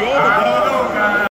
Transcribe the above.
the.